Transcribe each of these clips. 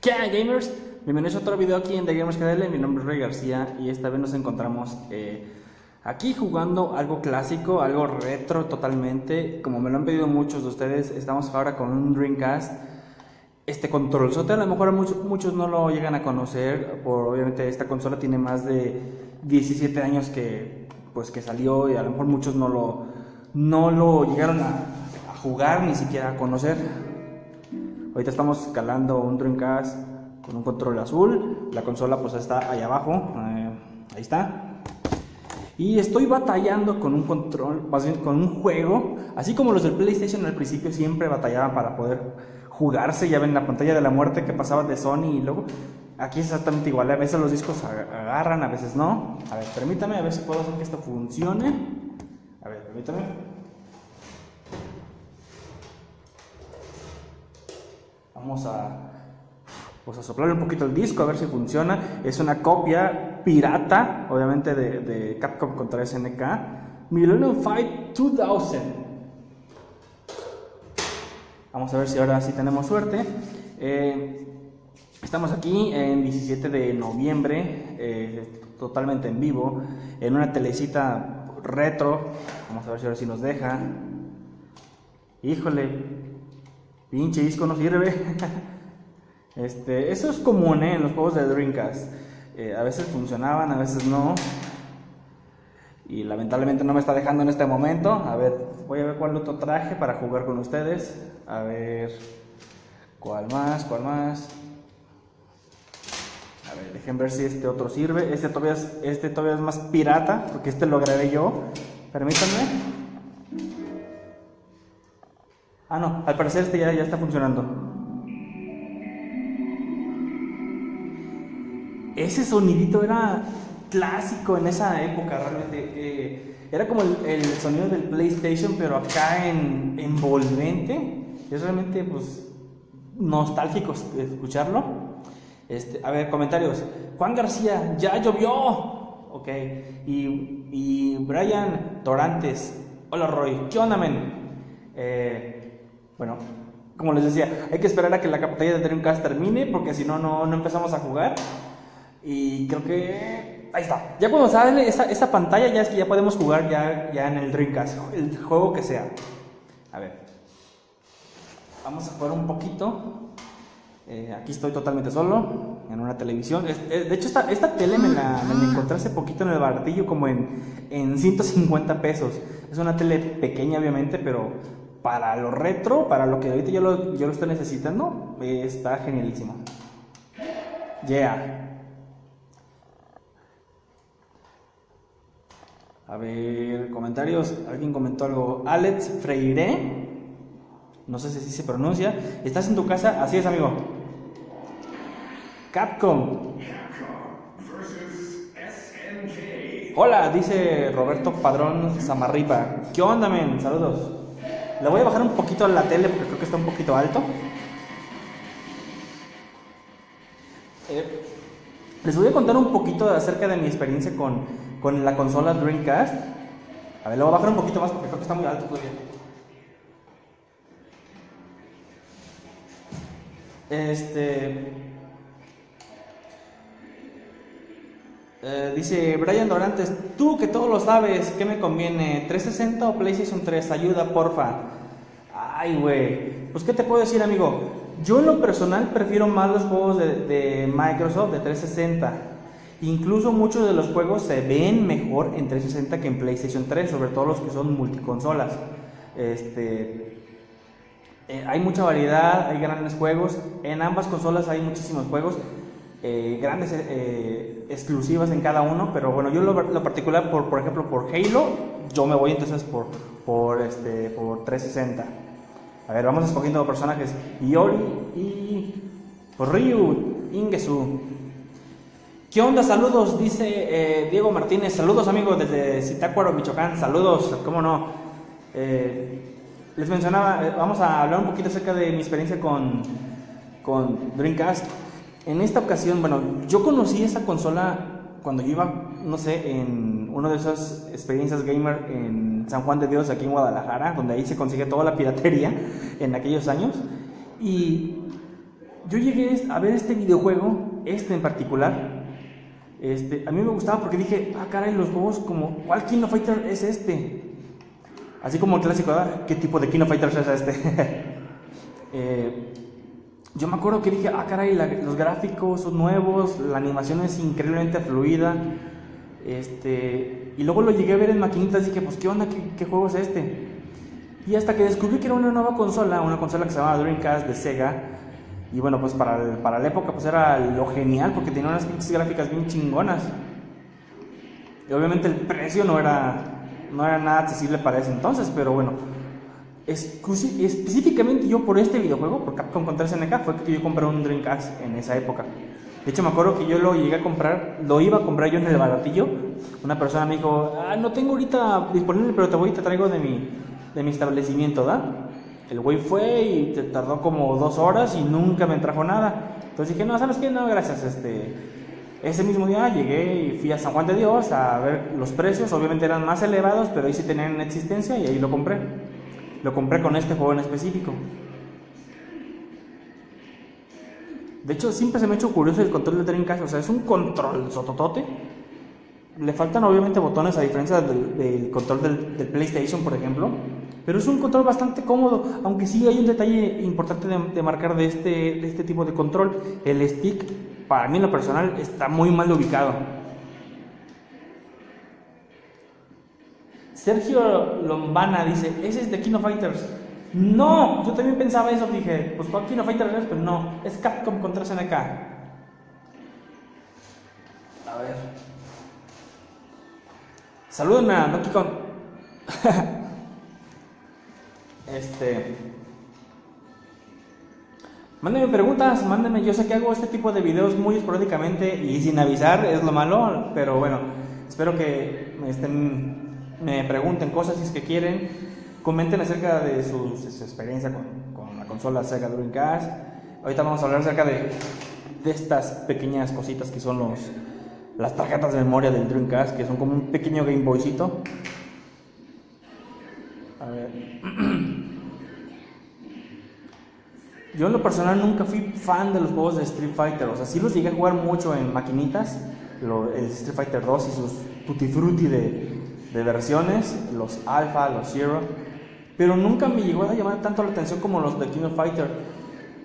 ¿Qué gamers? Bienvenidos a otro video aquí en The Gamers KDL. Mi nombre es Rey García y esta vez nos encontramos eh, aquí jugando algo clásico, algo retro totalmente. Como me lo han pedido muchos de ustedes, estamos ahora con un Dreamcast. Este control a lo mejor muchos, no lo llegan a conocer. Por, obviamente, esta consola tiene más de 17 años que, pues, que salió y a lo mejor muchos no lo, no lo llegaron a jugar ni siquiera a conocer. Ahorita estamos escalando un Dreamcast con un control azul. La consola pues está ahí abajo. Eh, ahí está. Y estoy batallando con un control, más con un juego. Así como los del PlayStation al principio siempre batallaban para poder jugarse. Ya ven la pantalla de la muerte que pasaba de Sony y luego. Aquí es exactamente igual. A veces los discos agarran, a veces no. A ver, permítame, a ver si puedo hacer que esto funcione. A ver, permítame. Vamos a, pues a soplar un poquito el disco a ver si funciona. Es una copia pirata, obviamente, de, Capcom contra SNK. Millennium Fight 2000. Vamos a ver si ahora sí tenemos suerte. Eh, estamos aquí en 17 de noviembre, eh, totalmente en vivo, en una telecita retro. Vamos a ver si ahora sí nos deja. Híjole, Pinche disco no sirve. este, eso es común ¿eh? en los juegos de Dreamcast. Eh, a veces funcionaban, a veces no. Y lamentablemente no me está dejando en este momento. A ver, voy a ver cuál otro traje para jugar con ustedes. A ver, cuál más, cuál más. A ver, dejen ver si este otro sirve. Este todavía es, este todavía es más pirata, porque este lo grabé yo. Permítanme. Ah, no, al parecer este ya, ya está funcionando. Ese sonidito era clásico en esa época, realmente. Eh, era como el, sonido del PlayStation, pero acá en envolvente. Es realmente, pues, nostálgico escucharlo. Este, a ver, comentarios. Juan García, ya llovió. Ok. Y, y Brian Torantes. Hola Roy, ¿qué onda, men? Eh, bueno, como les decía, hay que esperar a que la pantalla de Dreamcast termine porque si no, no empezamos a jugar. Y creo que... Ahí está. Ya cuando sale esa, pantalla ya es que ya podemos jugar ya, ya en el Dreamcast, el juego que sea. A ver. Vamos a jugar un poquito. Eh, aquí estoy totalmente solo, en una televisión. Eh, de hecho, esta, esta tele me la, encontré hace poquito en el baratillo, como en, en 150 pesos. Es una tele pequeña, obviamente, pero para lo retro, para lo que ahorita yo lo, estoy necesitando, está genialísimo. Yeah. A ver, comentarios. Alguien comentó algo. Alex Freire. No sé si se pronuncia. ¿Estás en tu casa? Así es, amigo. Capcom. Hola, dice Roberto Padrón Zamarripa. ¿Qué onda, men? Saludos. Le voy a bajar un poquito la tele porque creo que está un poquito alto. Eh, les voy a contar un poquito acerca de mi experiencia con, con la consola Dreamcast. A ver, le voy a bajar un poquito más porque creo que está muy alto todavía. Este. Eh, dice Brian Dorantes, tú que todo lo sabes, ¿qué me conviene? ¿360 o PlayStation 3? Ayuda, porfa. Ay, güey. Pues, ¿qué te puedo decir, amigo? Yo en lo personal prefiero más los juegos de, Microsoft, de 360. Incluso muchos de los juegos se ven mejor en 360 que en PlayStation 3, sobre todo los que son multiconsolas. Este, eh, hay mucha variedad, hay grandes juegos. En ambas consolas hay muchísimos juegos. Eh, grandes eh, exclusivas en cada uno, pero bueno, yo lo, particular, por, por ejemplo, por Halo, yo me voy entonces por, por, este, por 360. A ver, vamos escogiendo personajes. Iori y pues, Ryu, Ingesu. ¿Qué onda? Saludos, dice eh, Diego Martínez. Saludos, amigos, desde Zitácuaro, Michoacán. Saludos, cómo no. les mencionaba, vamos a hablar un poquito acerca de mi experiencia con, con Dreamcast. En esta ocasión, bueno, yo conocí esa consola cuando yo iba, no sé, en una de esas experiencias gamer en San Juan de Dios, aquí en Guadalajara, donde ahí se consigue toda la piratería en aquellos años. Y yo llegué a ver este videojuego, este en particular. Este, a mí me gustaba porque dije, ah, caray, los juegos como, ¿cuál King of Fighters es este? Así como el clásico, ¿qué tipo de King of Fighters es este? Eh, yo me acuerdo que dije, ah, caray, los gráficos son nuevos, la animación es increíblemente fluida. Este, y luego lo llegué a ver en maquinitas y dije, pues, ¿qué onda? ¿Qué, juego es este? Y hasta que descubrí que era una nueva consola, una consola que se llamaba Dreamcast de Sega. Y bueno, pues para, para la época pues era lo genial porque tenía unas gráficas bien chingonas. Y obviamente el precio no era no era nada accesible para ese entonces, pero bueno, específicamente yo por este videojuego, por Capcom contra SNK, fue que yo compré un Dreamcast en esa época. De hecho, me acuerdo que yo lo llegué a comprar, lo iba a comprar yo en el baratillo. Una persona me dijo, ah, no tengo ahorita disponible, pero te voy y te traigo de mi, de mi establecimiento, ¿da? El güey fue y te tardó como dos horas y nunca me trajo nada. Entonces dije, no, ¿sabes qué? No, gracias, este ese mismo día llegué y fui a San Juan de Dios a ver los precios, obviamente eran más elevados, pero ahí sí tenían existencia y ahí lo compré. Lo compré con este juego en específico. De hecho, siempre se me ha hecho curioso el control de Dreamcast, o sea, es un control sototote. Le faltan obviamente botones a diferencia del, control del, PlayStation, por ejemplo. Pero es un control bastante cómodo, aunque sí hay un detalle importante de, de marcar de este, de este tipo de control. El stick para mí en lo personal está muy mal ubicado. Sergio Lombana dice, ese es de Kino Fighters. No, yo también pensaba eso, dije, pues ¿cuál Kino Fighters es? Pero no, es Capcom contra SNK. A ver. Salúdenme a Donkey Kong. este. Mándenme preguntas, mándenme. Yo sé que hago este tipo de videos muy esporádicamente y sin avisar, es lo malo, pero bueno, espero que me, estén, me pregunten cosas si es que quieren. Comenten acerca de su, experiencia con, la consola Sega Dreamcast. Ahorita vamos a hablar acerca de, estas pequeñas cositas que son los, las tarjetas de memoria del Dreamcast, que son como un pequeño Game Boycito. A ver. Yo en lo personal nunca fui fan de los juegos de Street Fighter, o sea, sí los llegué a jugar mucho en maquinitas, el Street Fighter 2 y sus tutti frutti de, de versiones, los Alpha, los Zero, pero nunca me llegó a llamar tanto la atención como los de King of Fighter.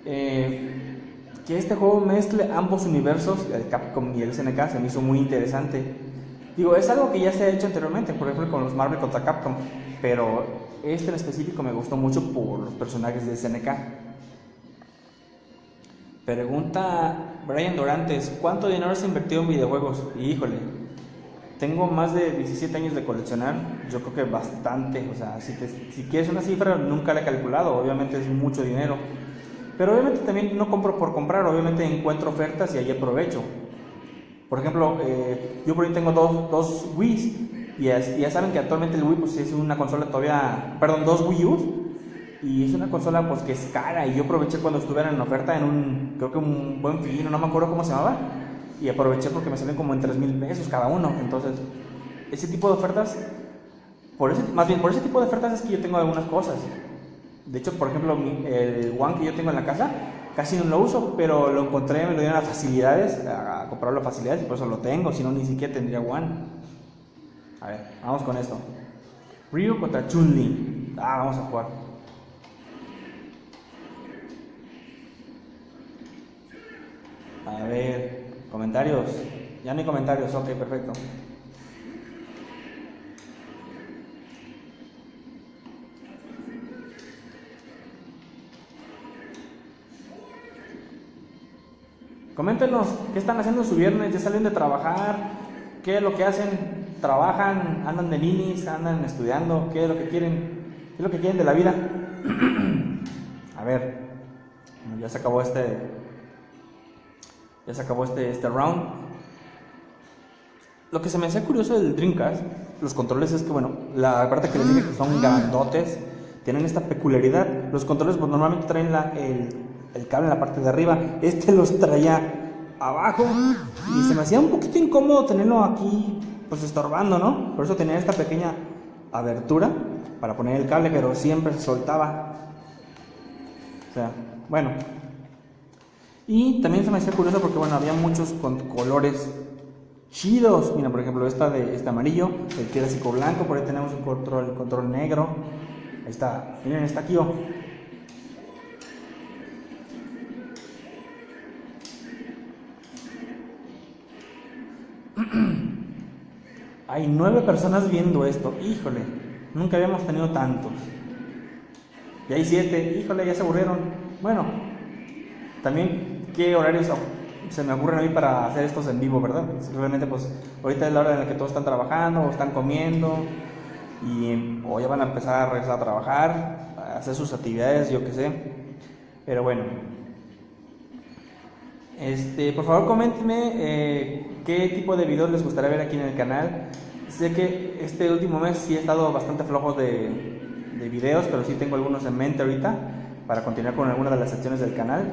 Eh, que este juego mezcle ambos universos, el Capcom y el SNK, se me hizo muy interesante. Digo, es algo que ya se ha hecho anteriormente, por ejemplo con los Marvel contra Capcom, pero este en específico me gustó mucho por los personajes de SNK. Pregunta Brian Dorantes, ¿cuánto dinero se ha invertido en videojuegos? híjole, tengo más de 17 años de coleccionar, yo creo que bastante, o sea, si, si quieres una cifra, nunca la he calculado, obviamente es mucho dinero. Pero obviamente también no compro por comprar, obviamente encuentro ofertas y ahí aprovecho. Por ejemplo, eh, yo por ahí tengo dos, dos Wii y ya, saben que actualmente el Wii pues, es una consola todavía, perdón, dos Wii U y es una consola pues que es cara y yo aproveché cuando estuvieron en oferta en un, creo que un buen fin, no me acuerdo cómo se llamaba. Y aproveché porque me salen como en 3 mil pesos cada uno. Entonces, ese tipo de ofertas, por ese, más bien por ese tipo de ofertas es que yo tengo algunas cosas. De hecho, por ejemplo, el One que yo tengo en la casa, casi no lo uso, pero lo encontré, me lo dieron a facilidades, a comprarlo a facilidades y por eso lo tengo, si no ni siquiera tendría One. A ver, vamos con esto. Ryu contra Chun-Li. Ah, vamos a jugar. A ver, comentarios. Ya no hay comentarios, ok, perfecto. Coméntenos qué están haciendo su viernes, ya salen de trabajar, qué es lo que hacen, trabajan, andan de minis, andan estudiando, qué es lo que quieren, qué es lo que quieren de la vida. A ver, ya se acabó este ya se acabó este, este round. Lo que se me hacía curioso del Dreamcast, los controles es que, bueno, la parte que les dije que son grandotes, tienen esta peculiaridad. Los controles pues, normalmente traen la, el, el cable en la parte de arriba, este los traía abajo y se me hacía un poquito incómodo tenerlo aquí, pues estorbando, ¿no? Por eso tenía esta pequeña abertura para poner el cable, pero siempre se soltaba. O sea, bueno, Y también se me hacía curioso porque, bueno, había muchos con colores chidos. Mira, por ejemplo, esta de este amarillo, el clásico blanco, por ahí tenemos un control, control negro. Ahí está, miren, está aquí. Oh. Hay nueve personas viendo esto. Híjole, nunca habíamos tenido tantos. Y hay siete. Híjole, ya se aburrieron. Bueno, también, ¿qué horarios se me ocurren a mí para hacer estos en vivo, verdad? Realmente, pues, ahorita es la hora en la que todos están trabajando o están comiendo y o ya van a empezar a regresar a trabajar, a hacer sus actividades, yo qué sé. Pero bueno, este, por favor, coméntenme eh, qué tipo de videos les gustaría ver aquí en el canal. Sé que este último mes sí he estado bastante flojo de, de videos, pero sí tengo algunos en mente ahorita para continuar con alguna de las secciones del canal.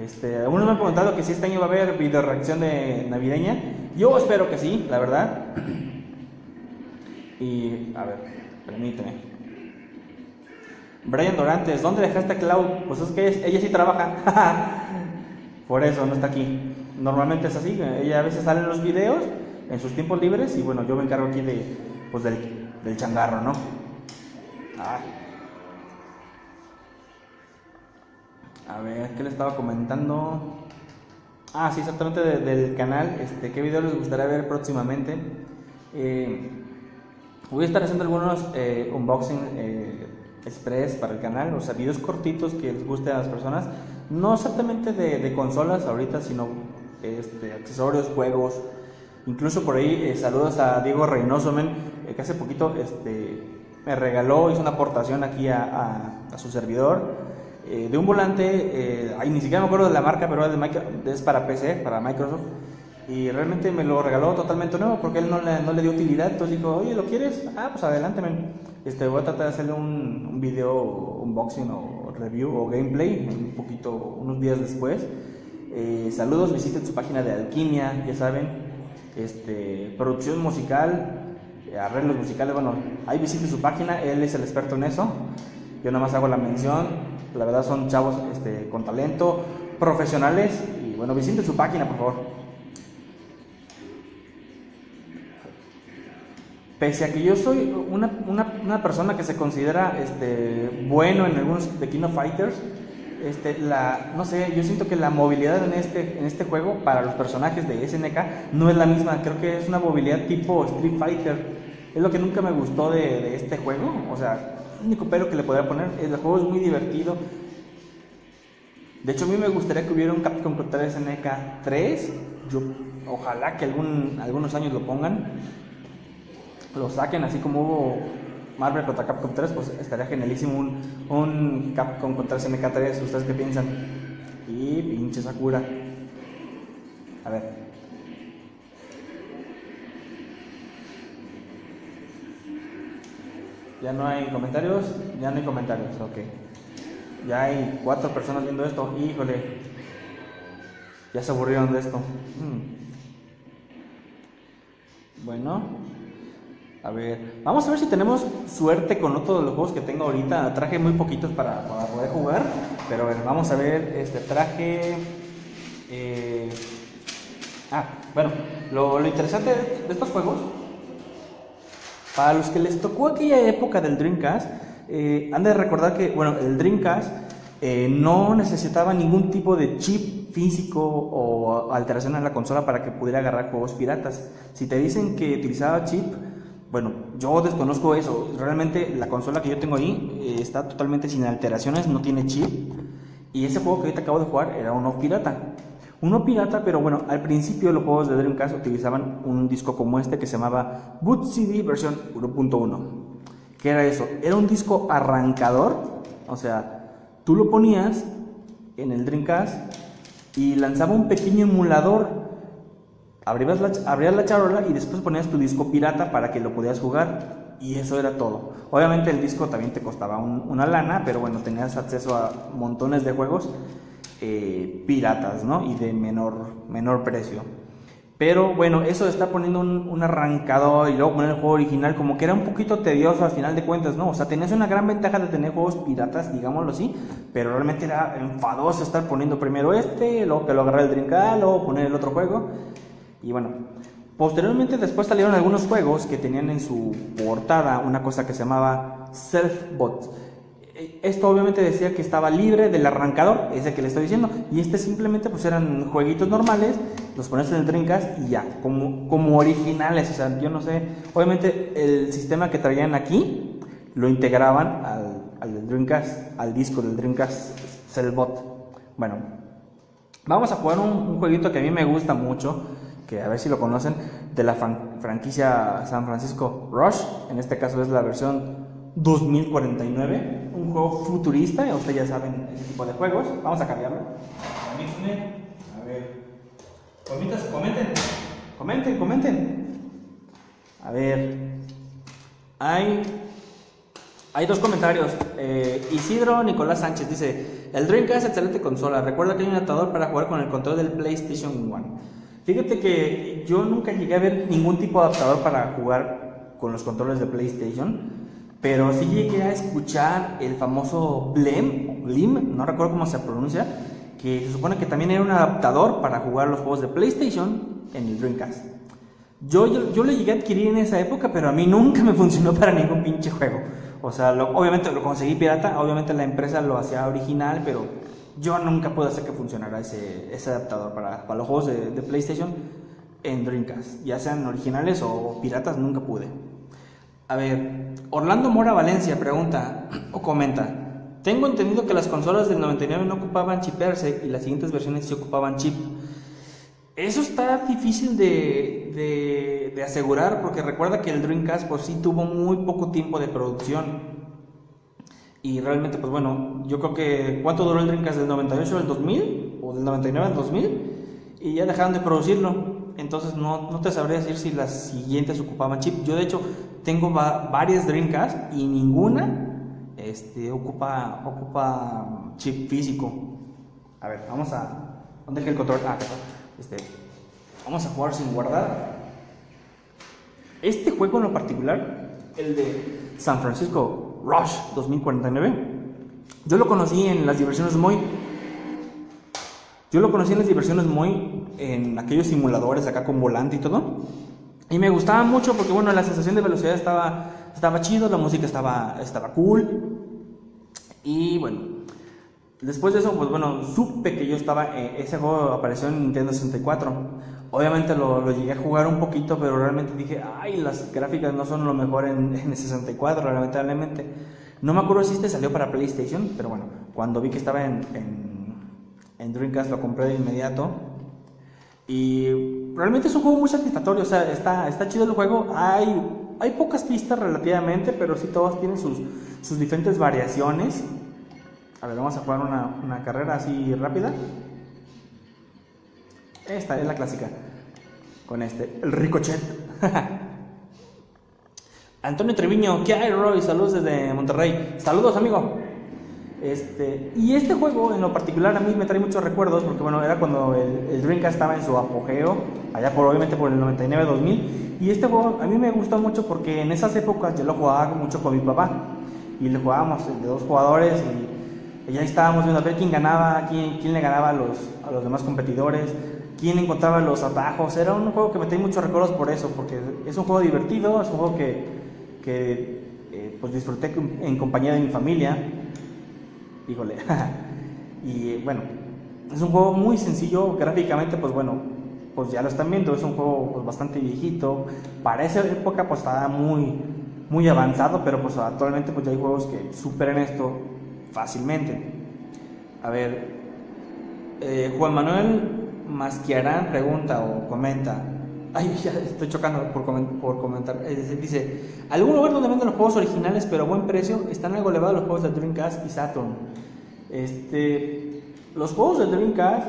Este, algunos me han preguntado que si este año va a haber video reacción de navideña. Yo espero que sí, la verdad. Y, a ver, permíteme. Brian Dorantes, ¿dónde dejaste a Cloud? Pues es que ella sí trabaja. Por eso no está aquí. Normalmente es así. Ella a veces sale en los videos en sus tiempos libres y bueno, yo me encargo aquí de, pues del, del changarro, ¿no? A ver, ¿qué le estaba comentando? Ah, sí, exactamente del canal. Este, ¿Qué video les gustaría ver próximamente? Eh, voy a estar haciendo algunos eh, unboxing eh, express para el canal, o sea, videos cortitos que les guste a las personas. No exactamente de, consolas ahorita, sino este, accesorios, juegos. Incluso por ahí, saludos a Diego Reynoso, que hace poquito este, me regaló, hizo una aportación aquí a, su servidor eh, de un volante, eh, ni siquiera me acuerdo de la marca, pero es, de es para PC, para Microsoft. Y realmente me lo regaló totalmente nuevo porque él no le, no le dio utilidad. Entonces dijo, oye, ¿lo quieres? Ah, pues adelante, Este, voy a tratar de hacerle un, un video unboxing o review o gameplay un poquito, unos días después. Eh, saludos, visiten su página de Alquimia, ya saben. Este, producción musical, eh, arreglos musicales, bueno, ahí visite su página, él es el experto en eso. Yo nada más hago la mención, la verdad son chavos este, con talento, profesionales, y bueno, visite su página, por favor. Pese a que yo soy una, una, persona que se considera este, bueno en algunos de King of Fighters, este, la, no sé, yo siento que la movilidad en este, en este juego para los personajes de SNK no es la misma. Creo que es una movilidad tipo Street Fighter. Es lo que nunca me gustó de, este juego. O sea, único pero que le podría poner es el juego es muy divertido. De hecho, a mí me gustaría que hubiera un Capcom contra SNK 3. Yo, ojalá que algún, algunos años lo pongan. Lo saquen así como hubo Marvel contra Capcom 3, pues estaría genialísimo un, un Capcom contra SNK 3. ¿Ustedes qué piensan? Y pinche Sakura. A ver. Ya no hay comentarios, ya no hay comentarios, ok. Ya hay cuatro personas viendo esto, híjole. Ya se aburrieron de esto. Hmm. Bueno, a ver, vamos a ver si tenemos suerte con otro de los juegos que tengo ahorita. Traje muy poquitos para, poder jugar, pero a ver, vamos a ver, este traje... Eh, ah, bueno, lo, interesante de estos juegos, para los que les tocó aquella época del Dreamcast, eh, han de recordar que, bueno, el Dreamcast eh, no necesitaba ningún tipo de chip físico o alteración en la consola para que pudiera agarrar juegos piratas. Si te dicen que utilizaba chip, bueno, yo desconozco eso. Realmente la consola que yo tengo ahí eh, está totalmente sin alteraciones, no tiene chip. Y ese juego que ahorita acabo de jugar era uno pirata. Uno pirata, pero bueno, al principio los juegos de Dreamcast utilizaban un disco como este que se llamaba Boot CD versión 1.1. ¿Qué era eso? Era un disco arrancador, o sea, tú lo ponías en el Dreamcast y lanzaba un pequeño emulador abrías la, la charola y después ponías tu disco pirata para que lo pudieras jugar y eso era todo. Obviamente el disco también te costaba una lana, pero bueno, tenías acceso a montones de juegos eh, piratas, ¿no? Y de menor, menor precio. Pero bueno, eso de estar poniendo un, un, arrancador y luego poner el juego original, como que era un poquito tedioso al final de cuentas, ¿no? O sea, tenías una gran ventaja de tener juegos piratas, digámoslo así, pero realmente era enfadoso estar poniendo primero este, luego que lo agarré el Dreamcast, luego poner el otro juego. Y bueno, posteriormente después salieron algunos juegos que tenían en su portada una cosa que se llamaba Self-Bot esto obviamente decía que estaba libre del arrancador, ese que le estoy diciendo, y este simplemente pues eran jueguitos normales, los pones en el Dreamcast y ya, como, como originales, o sea, yo no sé, obviamente el sistema que traían aquí lo integraban al, al Dreamcast, al disco del Dreamcast Cellbot. Bueno, vamos a jugar un, jueguito que a mí me gusta mucho, que a ver si lo conocen, de la franquicia San Francisco Rush, en este caso es la versión 2049, un juego futurista, ustedes ya saben ese tipo de juegos. Vamos a cambiarlo. A ver. comenten. Comenten, comenten. A ver. Hay, hay dos comentarios. Eh, Isidro Nicolás Sánchez dice: El Dreamcast es excelente consola. Recuerda que hay un adaptador para jugar con el control del PlayStation 1. Fíjate que yo nunca llegué a ver ningún tipo de adaptador para jugar con los controles de PlayStation. Pero sí llegué a escuchar el famoso Blem, Blim, no recuerdo cómo se pronuncia, que se supone que también era un adaptador para jugar los juegos de PlayStation en el Dreamcast. Yo, yo, yo lo llegué a adquirir en esa época, pero a mí nunca me funcionó para ningún pinche juego. O sea, obviamente lo conseguí pirata, obviamente la empresa lo hacía original, pero yo nunca pude hacer que funcionara ese, ese adaptador para, para los juegos de, de PlayStation en Dreamcast. Ya sean originales o piratas, nunca pude. A ver, Orlando Mora Valencia pregunta o comenta. Tengo entendido que las consolas del 99 no ocupaban chip y las siguientes versiones sí ocupaban chip. Eso está difícil de, de, asegurar porque recuerda que el Dreamcast por sí tuvo muy poco tiempo de producción. Y realmente, pues bueno, yo creo que ¿cuánto duró el Dreamcast? ¿Del 98 al 2000? ¿O del 99 al 2000? Y ya dejaron de producirlo. Entonces no, no te sabría decir si las siguientes ocupaban chip. Yo de hecho tengo varias Dreamcast y ninguna este, ocupa, ocupa chip físico. A ver, vamos a. ¿Dónde está el control? Ah, este, vamos a jugar sin guardar. Este juego en lo particular, el de San Francisco Rush 2049, yo lo conocí en las diversiones muy. Yo lo conocí en las diversiones muy. en aquellos simuladores acá con volante y todo. Y me gustaba mucho porque, bueno, la sensación de velocidad estaba, estaba chido, la música estaba, estaba cool. Y bueno, después de eso, pues bueno, supe que yo estaba, eh, ese juego apareció en Nintendo 64. Obviamente lo, lo, llegué a jugar un poquito, pero realmente dije, ay, las gráficas no son lo mejor en, en el 64, lamentablemente. No me acuerdo si este salió para PlayStation, pero bueno, cuando vi que estaba en, en, en Dreamcast lo compré de inmediato. Y realmente es un juego muy satisfactorio, o sea, está, está chido el juego. Hay, hay pocas pistas relativamente, pero sí todas tienen sus, sus diferentes variaciones. A ver, vamos a jugar una, una carrera así rápida. Esta es la clásica. Con este, el ricochet. Antonio Treviño, ¿qué hay, Roy? Saludos desde Monterrey. Saludos, amigo. Este, y este juego en lo particular a mí me trae muchos recuerdos porque bueno, era cuando el, Dreamcast estaba en su apogeo, allá por obviamente por el 99-2000, y este juego a mí me gustó mucho porque en esas épocas yo lo jugaba mucho con mi papá y le jugábamos de dos jugadores y, ya estábamos viendo a ver quién ganaba, quién, quién le ganaba a los, a los demás competidores, quién encontraba los atajos, era un juego que me trae muchos recuerdos por eso, porque es un juego divertido, es un juego que, que eh, pues disfruté en compañía de mi familia híjole. y bueno, es un juego muy sencillo, gráficamente pues bueno, pues ya lo están viendo, es un juego pues, bastante viejito, para esa época pues estaba muy, muy avanzado, pero pues actualmente pues ya hay juegos que superen esto fácilmente. A ver, eh, Juan Manuel Masquiarán pregunta o comenta, Ay, ya estoy chocando por, por comentar. dice, algún lugar donde venden los juegos originales pero a buen precio están algo elevados los juegos de Dreamcast y Saturn. Este, los juegos de Dreamcast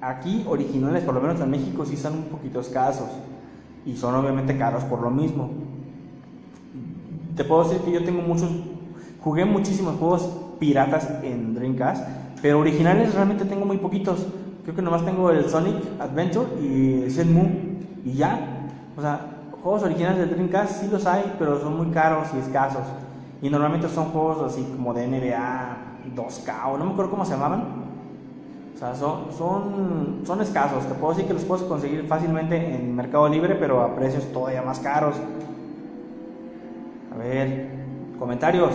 aquí originales, por lo menos en México, sí son un poquito escasos y son obviamente caros por lo mismo. Te puedo decir que yo tengo muchos, jugué muchísimos juegos piratas en Dreamcast, pero originales realmente tengo muy poquitos Creo que nomás tengo el Sonic Adventure y Shenmue y ya. O sea, juegos originales de Dreamcast sí los hay, pero son muy caros y escasos. Y normalmente son juegos así como de NBA 2K o no me acuerdo cómo se llamaban. O sea, son, son, son escasos. Te puedo decir que los puedes conseguir fácilmente en Mercado Libre, pero a precios todavía más caros. A ver, comentarios.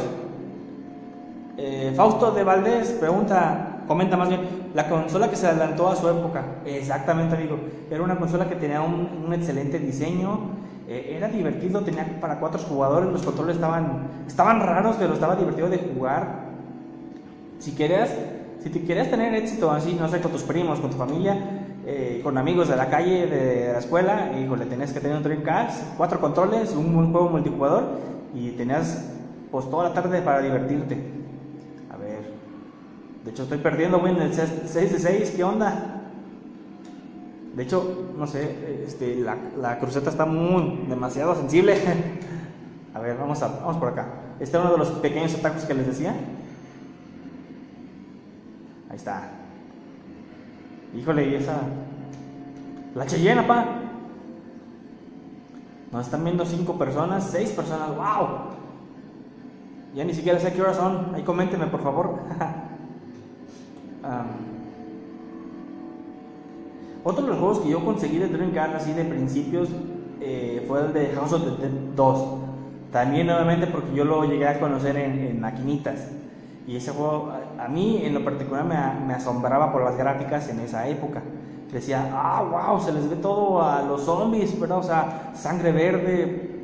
Eh, Fausto de Valdés pregunta, comenta más bien, la consola que se adelantó a su época. Exactamente, amigo. Era una consola que tenía un, un excelente diseño, eh, era divertido, tenía para cuatro jugadores, los controles estaban, estaban raros, pero estaba divertido de jugar. Si querías, si te querías tener éxito así, no sé, con tus primos, con tu familia, eh, con amigos de la calle, de la escuela, híjole, tenías que tener un Dreamcast, cuatro controles, un buen juego multijugador y tenías pues toda la tarde para divertirte. De hecho estoy perdiendo, en el 6 de 6, ¿qué onda? De hecho, no sé, este, la, la cruceta está muy, demasiado sensible. a ver, vamos, a, vamos por acá. Este es uno de los pequeños atacos que les decía. Ahí está. Híjole, y esa. La Cheyenne, pa. Nos están viendo cinco personas, seis personas. ¡Wow! Ya ni siquiera sé qué horas son. Ahí coméntenme, por favor. um, otro de los juegos que yo conseguí de Dreamcast así de principios eh, fue el de House of the Dead 2. También nuevamente porque yo lo llegué a conocer en, maquinitas. Y ese juego a, a mí en lo particular me, me, asombraba por las gráficas en esa época. Decía, ah, wow, se les ve todo a los zombies, ¿verdad? O sea, sangre verde,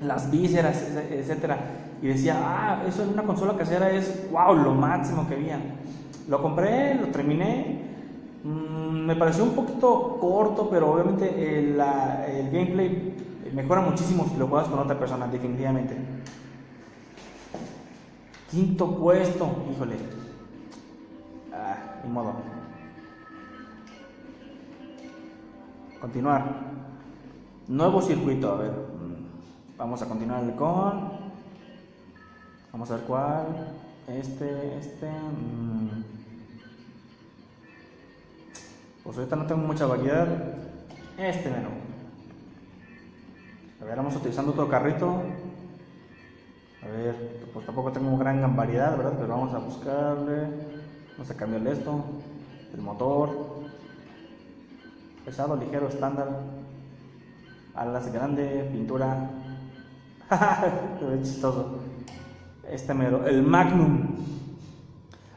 las vísceras, etcétera. Y decía, ah, eso en una consola casera es, wow, lo máximo que había. Lo compré, lo terminé. Mmm, me pareció un poquito corto, pero obviamente el, la, el, gameplay mejora muchísimo si lo juegas con otra persona, definitivamente. Quinto puesto, híjole. Ah, ni modo. Continuar. Nuevo circuito, a ver. Vamos a continuar con. Vamos a ver cuál. Este, este. Mmm. Pues ahorita no tengo mucha variedad. Este menú. A ver, vamos utilizando otro carrito. A ver, pues tampoco tengo gran variedad, ¿verdad? Pero vamos a buscarle. Vamos a cambiarle esto. El motor. Pesado, ligero, estándar. Alas grande, pintura. Se ve chistoso. Este mero, el Magnum.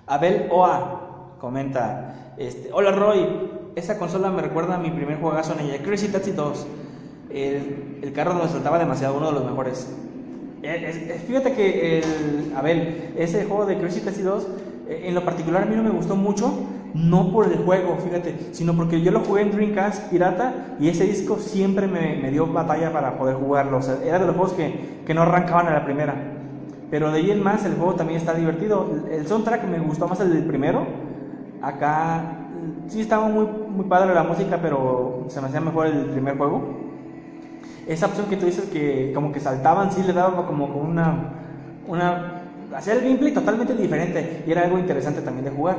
Abel Oa comenta. Este, Hola Roy, esa consola me recuerda a mi primer juegazo en ella, Crazy Taxi 2. El, el carro nos saltaba demasiado, uno de los mejores. Eh, fíjate que el Abel, ese juego de Crazy Taxi 2, eh, en lo particular a mí no me gustó mucho, no por el juego, fíjate, sino porque yo lo jugué en Dreamcast pirata y ese disco siempre me, me dio batalla para poder jugarlo. Era de los juegos que, que no arrancaban a la primera. Pero de ahí en más el juego también está divertido. El soundtrack me gustó más el del primero. Acá sí estaba muy, muy padre la música, pero se me hacía mejor el primer juego. Esa opción que tú dices que como que saltaban, sí le daba como una... una hacía el gameplay totalmente diferente y era algo interesante también de jugar.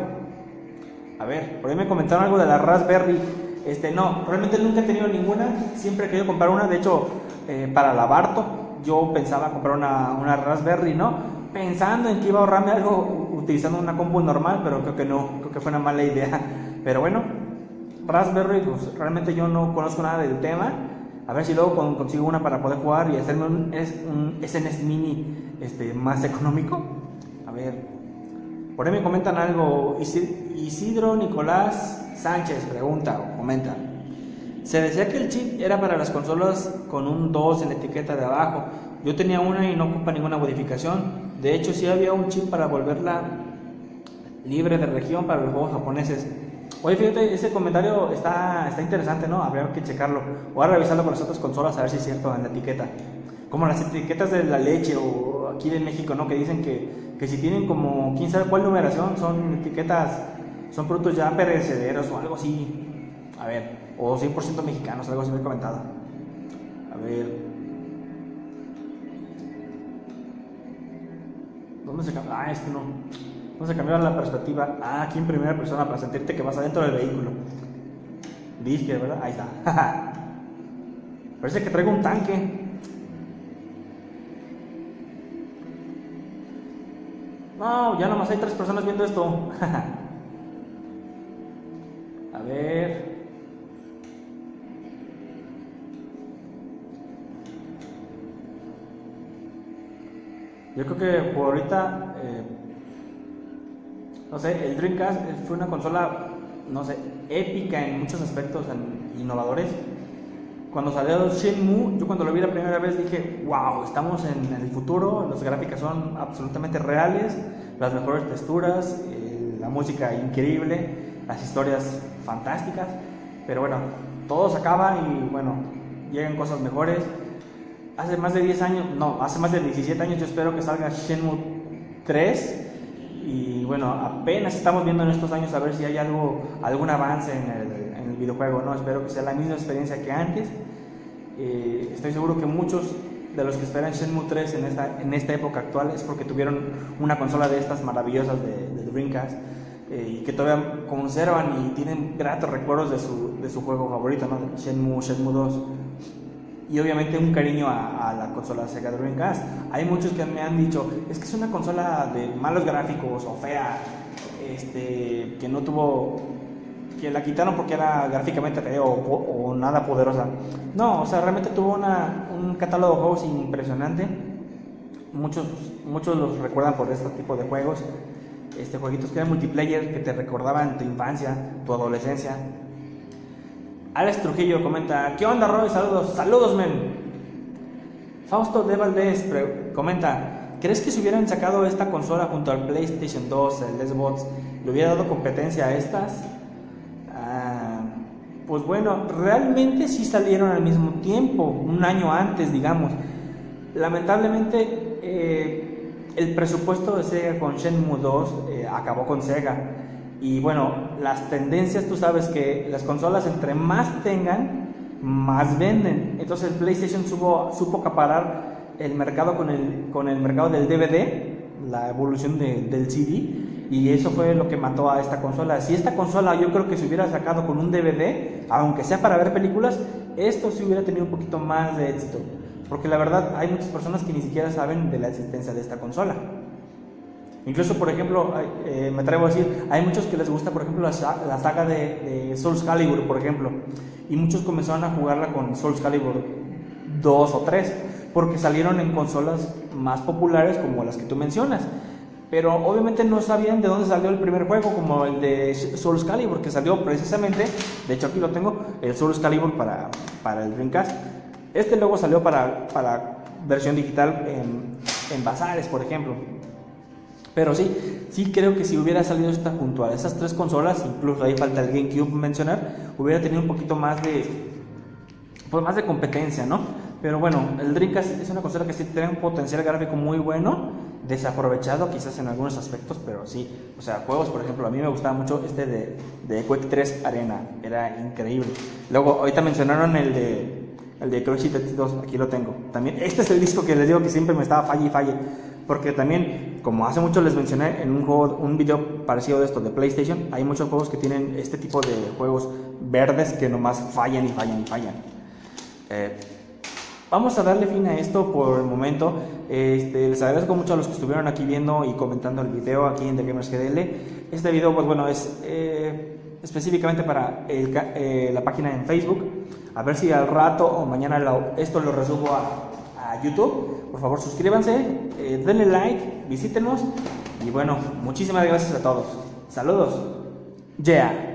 A ver, por ahí me comentaron algo de la Raspberry. Este, no, realmente nunca he tenido ninguna, siempre he querido comprar una, de hecho, eh, para la Barto, yo pensaba comprar una, una Raspberry, ¿no? Pensando en que iba a ahorrarme algo utilizando una compu normal, pero creo que no, creo que fue una mala idea. Pero bueno, Raspberry, pues realmente yo no conozco nada del tema. A ver si luego consigo una para poder jugar y hacerme un, un SNES Mini este, más económico. A ver, por ahí me comentan algo. Isidro Nicolás Sánchez pregunta o comenta. Se decía que el chip era para las consolas con un 2 en la etiqueta de abajo. Yo tenía una y no ocupa ninguna modificación. De hecho, sí había un chip para volverla libre de región para los juegos japoneses. Oye, fíjate, ese comentario está, está interesante, ¿no? Habría que checarlo. Voy a revisarlo con las otras consolas a ver si es cierto en la etiqueta. Como las etiquetas de la leche o aquí de México, ¿no? Que dicen que, que si tienen como, quién sabe cuál numeración, son etiquetas, son productos ya perecederos o algo así. A ver, o 100% mexicanos, algo así me comentado. A ver. ¿Dónde se cambia? Ah, este no. Vamos a cambiar la perspectiva ah, aquí en primera persona para sentirte que vas adentro del vehículo. Dice, ¿verdad? Ahí está. Parece que traigo un tanque. No, ya nomás hay tres personas viendo esto. Yo creo que por ahorita, eh, no sé, el Dreamcast fue una consola, no sé, épica en muchos aspectos innovadores. Cuando salió Shenmue, yo cuando lo vi la primera vez dije, wow, estamos en, el futuro, las gráficas son absolutamente reales, las mejores texturas, eh, la música increíble, las historias fantásticas, pero bueno, todo se acaba y bueno, llegan cosas mejores hace más de 10 años, no, hace más de 17 años yo espero que salga Shenmue 3 y bueno, apenas estamos viendo en estos años a ver si hay algo, algún avance en el, en el videojuego, ¿no? Espero que sea la misma experiencia que antes. Eh, estoy seguro que muchos de los que esperan Shenmue 3 en esta, en esta época actual es porque tuvieron una consola de estas maravillosas de, de Dreamcast eh, y que todavía conservan y tienen gratos recuerdos de su, de su juego favorito, ¿no? Shenmue, Shenmue 2 y obviamente un cariño a, la consola Sega Dreamcast. Hay muchos que me han dicho, es que es una consola de malos gráficos o fea, este, que no tuvo, que la quitaron porque era gráficamente feo o, nada poderosa. No, o sea, realmente tuvo una, un catálogo de juegos impresionante. Muchos, muchos los recuerdan por este tipo de juegos. Este, jueguitos que eran multiplayer, que te recordaban tu infancia, tu adolescencia Alex Trujillo comenta, ¿qué onda Roy? Saludos, saludos men. Fausto de Valdés comenta, ¿crees que si hubieran sacado esta consola junto al PlayStation 2, el Xbox, le hubiera dado competencia a estas? Ah, pues bueno, realmente sí salieron al mismo tiempo, un año antes, digamos. Lamentablemente, eh, el presupuesto de Sega con Shenmue 2 eh, acabó con Sega y bueno, las tendencias, tú sabes que las consolas entre más tengan, más venden. Entonces el PlayStation supo, supo acaparar el mercado con el, con el mercado del DVD, la evolución del CD, y eso fue lo que mató a esta consola. Si esta consola yo creo que se hubiera sacado con un DVD, aunque sea para ver películas, esto sí hubiera tenido un poquito más de éxito. Porque la verdad hay muchas personas que ni siquiera saben de la existencia de esta consola. Incluso, por ejemplo, eh, me atrevo a decir, hay muchos que les gusta, por ejemplo, la, saga de, Souls Calibur, por ejemplo, y muchos comenzaron a jugarla con Souls Calibur 2 o 3, porque salieron en consolas más populares como las que tú mencionas. Pero obviamente no sabían de dónde salió el primer juego, como el de Souls Calibur, que salió precisamente, de hecho aquí lo tengo, el Souls Calibur para, para el Dreamcast. Este luego salió para, para versión digital en, en bazares, por ejemplo. Pero sí, sí creo que si hubiera salido esta junto esas tres consolas, incluso ahí falta el GameCube mencionar, hubiera tenido un poquito más de, pues más de competencia, ¿no? Pero bueno, el Dreamcast es una consola que sí tiene un potencial gráfico muy bueno, desaprovechado quizás en algunos aspectos, pero sí. O sea, juegos, por ejemplo, a mí me gustaba mucho este de, de Quake 3 Arena, era increíble. Luego, ahorita mencionaron el de el de Crush 2, aquí lo tengo. También, este es el disco que les digo que siempre me estaba falle y falle. Porque también, como hace mucho les mencioné en un, juego, un video parecido de esto de PlayStation, hay muchos juegos que tienen este tipo de juegos verdes que nomás fallan y fallan y fallan. Eh, vamos a darle fin a esto por el momento. Este, les agradezco mucho a los que estuvieron aquí viendo y comentando el video aquí en The Gamers GDL. Este video, pues bueno, es eh, específicamente para eh, la página en Facebook. A ver si al rato o mañana esto lo resubo YouTube. Por favor, suscríbanse, eh, denle like, visítenos. Y bueno, muchísimas gracias a todos. Saludos. Yeah.